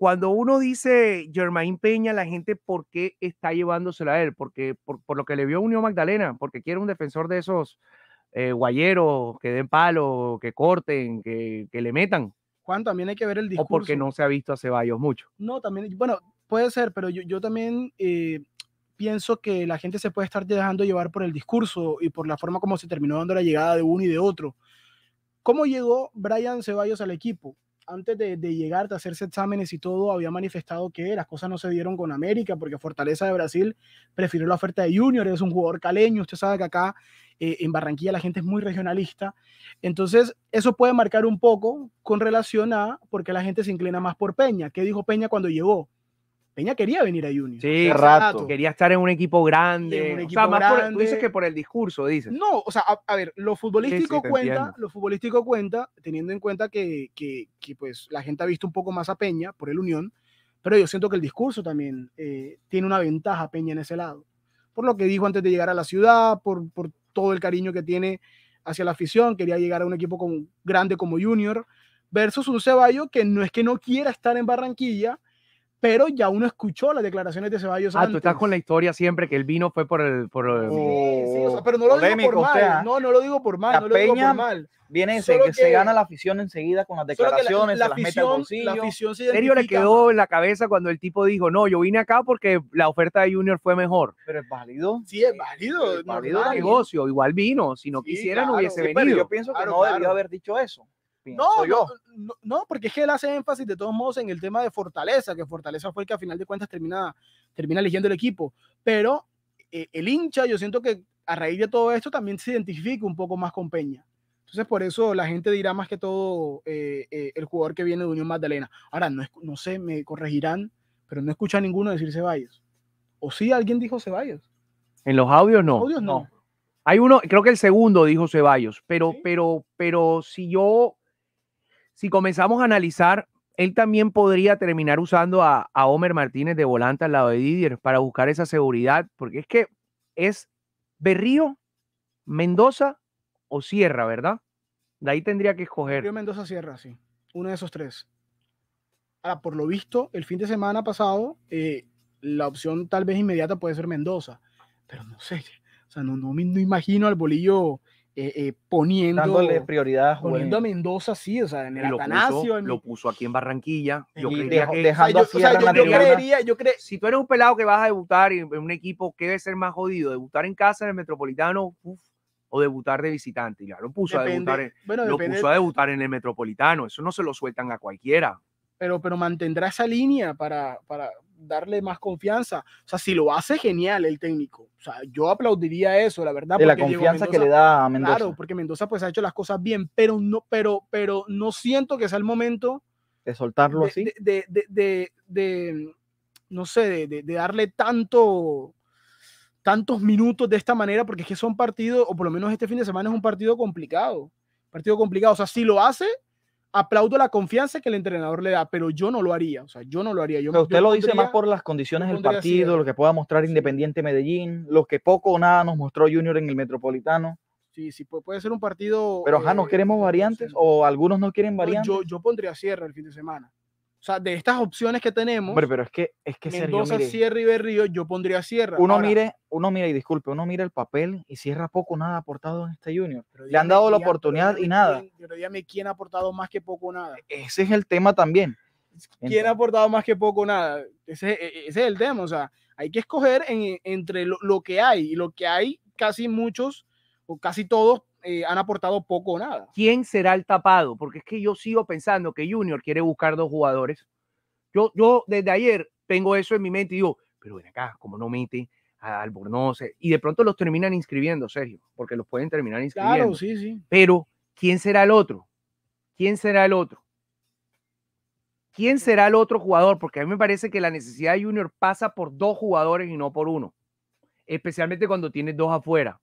cuando uno dice Germain Peña, la gente, ¿por qué está llevándosela a él? Porque por, por lo que le vio a Unión Magdalena, porque quiere un defensor de esos eh, guayeros que den palo, que corten, que, que le metan. Juan, también hay que ver el O discurso. porque no se ha visto a Ceballos mucho. No, también, bueno, puede ser, pero yo, yo también eh, pienso que la gente se puede estar dejando llevar por el discurso y por la forma como se terminó dando la llegada de uno y de otro. ¿Cómo llegó Brian Ceballos al equipo? Antes de, llegar, de hacerse exámenes y todo, había manifestado que las cosas no se dieron con América porque Fortaleza de Brasil prefirió la oferta de Junior, es un jugador caleño, usted sabe que acá eh, en Barranquilla la gente es muy regionalista, entonces eso puede marcar un poco con relación a por qué la gente se inclina más por Peña. ¿Qué dijo Peña cuando llegó? Peña quería venir a Junior. Sí, hace rato. Quería estar en un equipo grande. un o sea, más por- tú dices que por el discurso, dices. No, o sea, a, a ver, lo futbolístico cuenta, lo futbolístico cuenta, teniendo en cuenta que, que, que, pues la gente ha visto un poco más a Peña por el Unión, pero yo siento que el discurso también eh, tiene una ventaja Peña en ese lado. Por lo que dijo antes de llegar a la ciudad, por, por todo el cariño que tiene hacia la afición, quería llegar a un equipo con, grande como Junior, versus un Ceballos que no es que no quiera estar en Barranquilla, pero ya uno escuchó las declaraciones de Ceballos Ah, tú estás antes. con la historia siempre que el vino fue por el. Por el- Sí, sí, o sea, pero no lo digo Polémico, por o mal. sea, no, no lo digo por mal. la No lo digo por Peña mal. Viene, se, se que- gana la afición enseguida con las que la- declaraciones, la, se las mete al afición, bolsillo. la afición se ¿En serio le quedó en la cabeza cuando el tipo dijo, no, yo vine acá porque la oferta de Junior fue mejor? Pero es válido. Sí, es válido. Es válido, normal. Negocio, igual vino. Si no Sí, quisiera, no claro. hubiese Sí, Pero venido. yo pienso que Claro, no debió claro. haber dicho eso. No, yo. no, no, porque es que él hace énfasis de todos modos en el tema de Fortaleza, que Fortaleza fue el que a final de cuentas termina, termina eligiendo el equipo. Pero eh, el hincha, yo siento que a raíz de todo esto también se identifica un poco más con Peña. Entonces, por eso la gente dirá más que todo eh, eh, el jugador que viene de Unión Magdalena. Ahora, no, es- no sé, me corregirán, pero no escucha a ninguno decir Ceballos. ¿O sí alguien dijo Ceballos? En los audios no. Audios no. no. Hay uno, creo que el segundo dijo Ceballos, pero, Sí. pero, pero si yo, si comenzamos a analizar, él también podría terminar usando a, Homer Martínez de volante al lado de Didier para buscar esa seguridad, porque es que es Berrío, Mendoza o Sierra, ¿verdad? De ahí tendría que escoger. Río Mendoza Sierra, sí. Uno de esos tres. Ahora, por lo visto, el fin de semana pasado, eh, la opción tal vez inmediata puede ser Mendoza. Pero no sé. O sea, no, no imagino al bolillo eh, eh, poniendo, Dándole prioridad a poniendo a. Mendoza así, o sea, en el lo, Atanasio. puso, en lo puso aquí en Barranquilla. Yo creería o sea, o sea, creería, si tú eres un pelado que vas a debutar en, en un equipo que debe ser más jodido, debutar en casa en el Metropolitano uf, o debutar de visitante. Ya lo puso a debutar en, bueno, lo puso a debutar en el Metropolitano. Eso no se lo sueltan a cualquiera. pero, pero mantendrá esa línea para, para darle más confianza. O sea, si lo hace, genial el técnico. O sea, yo aplaudiría eso, la verdad. De la confianza que le da a Mendoza. Claro, porque Mendoza pues ha hecho las cosas bien, pero no, pero, pero no siento que sea el momento de soltarlo de, así. de, de, de- no sé, de, de- de darle tanto, tantos minutos de esta manera, porque es que son partidos, o por lo menos este fin de semana es un partido complicado, partido complicado. O sea, si lo hace, aplaudo la confianza que el entrenador le da, pero yo no lo haría. O sea, yo no lo haría. Yo, usted yo lo dice más por las condiciones del partido, Sierra. lo que pueda mostrar Independiente Medellín, lo que poco o nada nos mostró Junior en el Metropolitano. Sí, sí, puede, ser un partido. Pero ajá, ¿no eh, queremos variantes? O algunos no quieren variantes. yo, yo pondría Sierra el fin de semana. O sea, de estas opciones que tenemos, Hombre, pero es que, es que Sergio, Mendoza, mire, Sierra y Berrío, yo pondría Sierra. uno Ahora, mire, uno mira y disculpe, uno mira el papel y cierra poco nada aportado en este Junior. pero Le han dado la quién- oportunidad y nada. quién- pero dígame quién ha aportado más que poco nada. Ese es el tema también. ¿Quién ha aportado más que poco nada? Ese, e- ese es el tema. O sea, hay que escoger en- entre lo, lo que hay. Y lo que hay, casi muchos o casi todos eh, han aportado poco o nada. ¿Quién será el tapado? Porque es que yo sigo pensando que Junior quiere buscar dos jugadores. Yo, yo desde ayer tengo eso en mi mente y digo, pero ven acá, como no mete a Albornoz? Y de pronto los terminan inscribiendo, Sergio, porque los pueden terminar inscribiendo. Claro, sí, sí. Pero, ¿quién será el otro? ¿Quién será el otro? ¿Quién será el otro jugador? Porque a mí me parece que la necesidad de Junior pasa por dos jugadores y no por uno. Especialmente cuando tienes dos afuera.